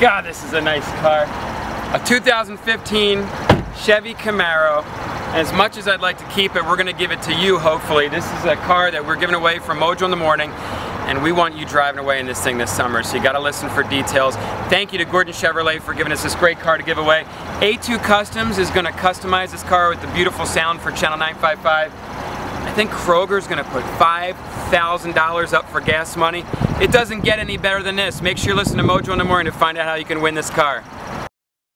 God, this is a nice car. A 2015 Chevy Camaro. As much as I'd like to keep it, we're going to give it to you, hopefully. This is a car that we're giving away from Mojo in the Morning and we want you driving away in this thing this summer, so you gotta listen for details. Thank you to Gordon Chevrolet for giving us this great car to give away. A2 Customs is gonna customize this car with the beautiful sound for Channel 955. I think Kroger's gonna put $5,000 up for gas money. It doesn't get any better than this. Make sure you listen to Mojo in the morning to find out how you can win this car.